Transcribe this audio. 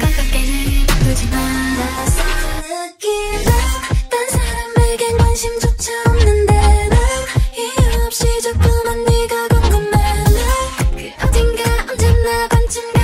가깝게는 가두지 말았어 느낀다 딴 사람에겐 관심조차 없는데 난 이유 없이 자꾸만 네가 궁금해. 그 어딘가 언제나 반쯤